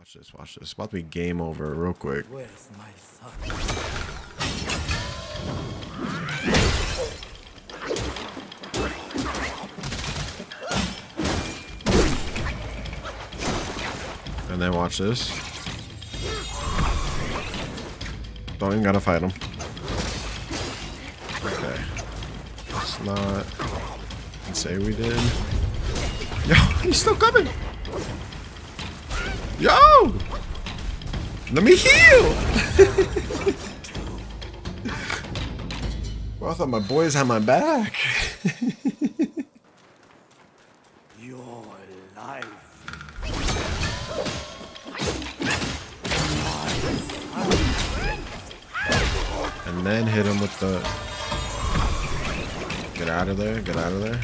Watch this, watch this. It's about to be game over real quick. Where's my son? And then watch this. Don't even gotta fight him. Okay. Let's not say we did. Yo, he's still coming. Yo! Let me heal! well, I thought my boys had my back. Your life. And then hit him with the... Get out of there, get out of there.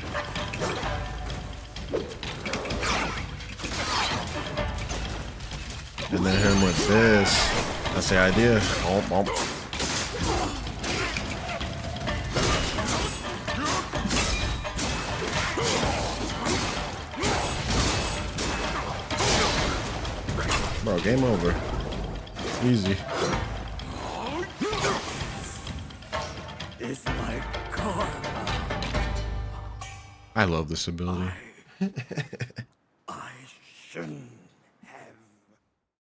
And then hit him with this. That's the idea. Bro, game over. Easy. It's my karma. I love this ability. I shouldn't